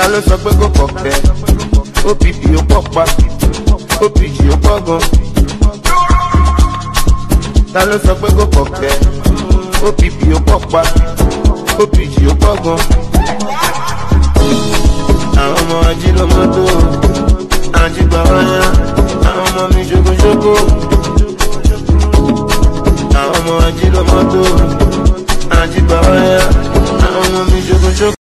ta ló sọ pé kò kọ̀kẹ́ OPP ó pọ̀ pa OPG ó pọ̀ gan. ta ló sọ pé kò kọ̀kẹ́ OPP ó pọ̀ pa OPG ó pọ̀ gan. àwọn ọmọ ají ló àwọn ọmọ mi ṣokoṣoko. àwọn ọmọ ají ló mọ́tò ají gbà wáyà àwọn ọmọ mi ṣokoṣoko.